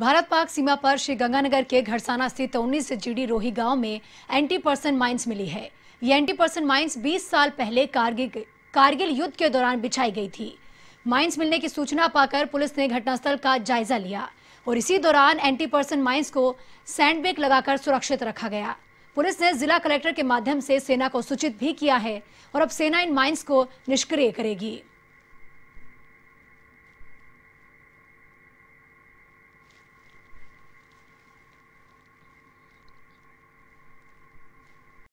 भारत पाक सीमा पर श्री गंगानगर के घरसाना स्थित उन्नीस जीडी रोही गाँव में एंटी पर्सन माइंस मिली है। ये एंटी पर्सन माइंस 20 साल पहले कारगिल कारगिल युद्ध के दौरान बिछाई गई थी। माइंस मिलने की सूचना पाकर पुलिस ने घटनास्थल का जायजा लिया और इसी दौरान एंटी पर्सन माइंस को सैंडबैग लगाकर सुरक्षित रखा गया। पुलिस ने जिला कलेक्टर के माध्यम से सेना को सूचित भी किया है और अब सेना इन माइंस को निष्क्रिय करेगी।